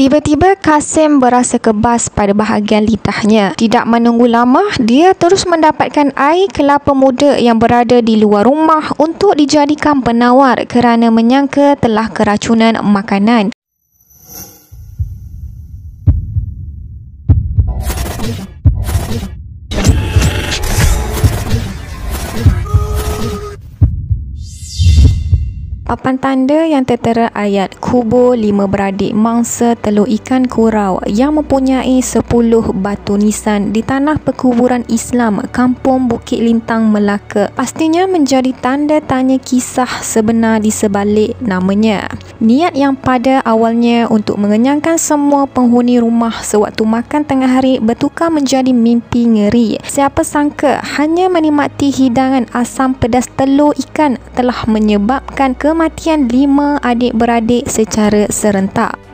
Tiba-tiba Kasim berasa kebas pada bahagian lidahnya. Tidak menunggu lama, dia terus mendapatkan air kelapa muda yang berada di luar rumah untuk dijadikan penawar kerana menyangka telah keracunan makanan. Papan tanda yang tertera ayat kubur lima beradik mangsa telur ikan kurau yang mempunyai sepuluh batu nisan di tanah perkuburan Islam Kampung Bukit Lintang Melaka pastinya menjadi tanda tanya kisah sebenar di sebalik namanya. Niat yang pada awalnya untuk mengenyangkan semua penghuni rumah sewaktu makan tengah hari bertukar menjadi mimpi ngeri. Siapa sangka hanya menikmati hidangan asam pedas telur ikan telah menyebabkan ke kematian lima adik-beradik secara serentak.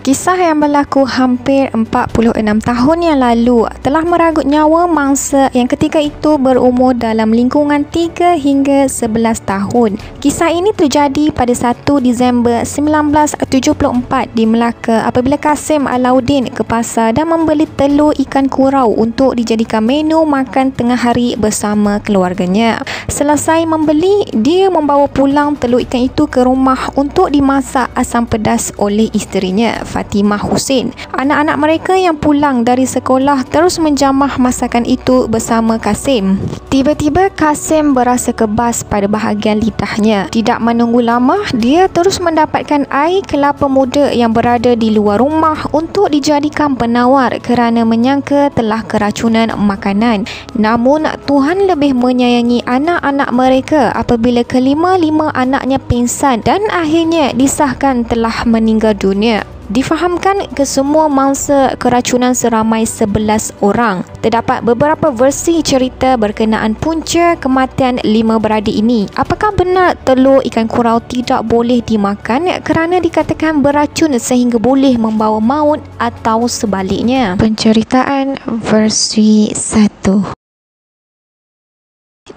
Kisah yang berlaku hampir 46 tahun yang lalu telah meragut nyawa mangsa yang ketika itu berumur dalam lingkungan 3 hingga 11 tahun. Kisah ini terjadi pada 1 Disember 1974 di Melaka apabila Kasim Alauddin ke pasar dan membeli telur ikan kurau untuk dijadikan menu makan tengah hari bersama keluarganya. Selesai membeli, dia membawa pulang telur ikan itu ke rumah untuk dimasak asam pedas oleh isterinya. Fatimah Hussein. Anak-anak mereka yang pulang dari sekolah terus menjamah masakan itu bersama Kasim. Tiba-tiba Kasim berasa kebas pada bahagian lidahnya. Tidak menunggu lama, dia terus mendapatkan air kelapa muda yang berada di luar rumah untuk dijadikan penawar kerana menyangka telah keracunan makanan. Namun, Tuhan lebih menyayangi anak-anak mereka apabila kelima-lima anaknya pingsan dan akhirnya disahkan telah meninggal dunia. Difahamkan ke semua mangsa keracunan seramai 11 orang. Terdapat beberapa versi cerita berkenaan punca kematian lima beradik ini. Apakah benar telur ikan kurau tidak boleh dimakan kerana dikatakan beracun sehingga boleh membawa maut atau sebaliknya? Penceritaan versi 1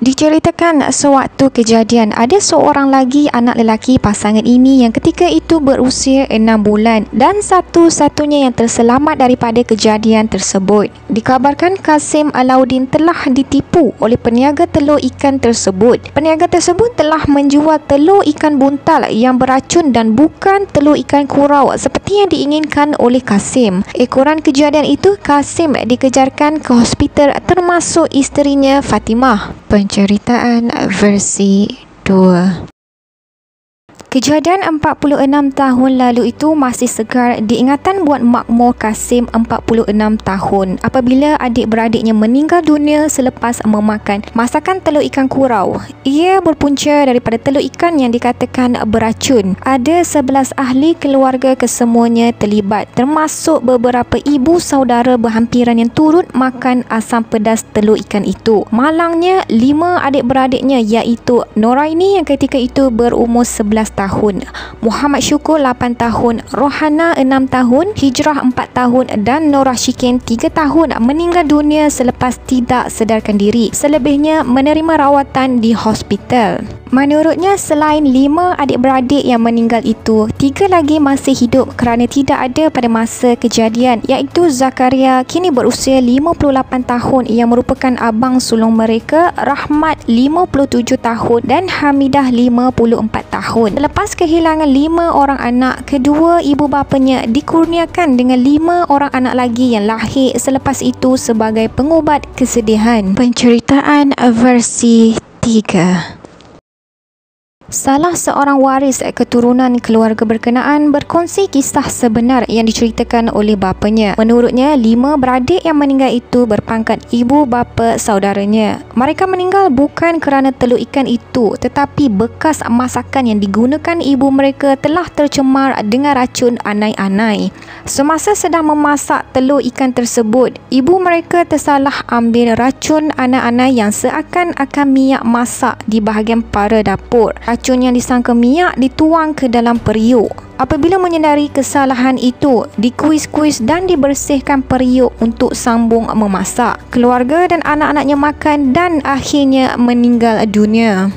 Diceritakan sewaktu kejadian ada seorang lagi anak lelaki pasangan ini yang ketika itu berusia 6 bulan dan satu-satunya yang terselamat daripada kejadian tersebut. Dikabarkan Kasim Alauddin telah ditipu oleh peniaga telur ikan tersebut. Peniaga tersebut telah menjual telur ikan buntal yang beracun dan bukan telur ikan kurau seperti yang diinginkan oleh Kasim. Ekoran kejadian itu Kasim dikejarkan ke hospital termasuk isterinya Fatimah. Penceritaan versi 2 Kejadian 46 tahun lalu itu masih segar diingatan buat makmur Kasim 46 tahun apabila adik-beradiknya meninggal dunia selepas memakan masakan telur ikan kurau. Ia berpunca daripada telur ikan yang dikatakan beracun. Ada 11 ahli keluarga kesemuanya terlibat termasuk beberapa ibu saudara berhampiran yang turut makan asam pedas telur ikan itu. Malangnya, lima adik-beradiknya iaitu Noraini yang ketika itu berumur 11 tahun tahun, Muhammad Syukur 8 tahun, Rohana 6 tahun, Hijrah 4 tahun. Dan Norah Syikin 3 tahun. Meninggal dunia selepas tidak sedarkan diri. Selebihnya menerima rawatan di hospital. Menurutnya, selain lima adik-beradik yang meninggal itu, tiga lagi masih hidup kerana tidak ada pada masa kejadian iaitu Zakaria kini berusia 58 tahun yang merupakan abang sulung mereka, Rahmat 57 tahun dan Hamidah 54 tahun. Selepas kehilangan lima orang anak, kedua ibu bapanya dikurniakan dengan lima orang anak lagi yang lahir selepas itu sebagai pengubat kesedihan. Penceritaan versi 3 Salah seorang waris keturunan keluarga berkenaan berkongsi kisah sebenar yang diceritakan oleh bapanya. Menurutnya, lima beradik yang meninggal itu berpangkat ibu bapa saudaranya. Mereka meninggal bukan kerana telur ikan itu tetapi bekas masakan yang digunakan ibu mereka telah tercemar dengan racun anai-anai. Semasa sedang memasak telur ikan tersebut, ibu mereka tersalah ambil racun anai-anai yang seakan-akan minyak masak di bahagian para dapur racun yang disangka minyak dituang ke dalam periuk. Apabila menyedari kesalahan itu, dikuis-kuis dan dibersihkan periuk untuk sambung memasak. Keluarga dan anak-anaknya makan dan akhirnya meninggal dunia.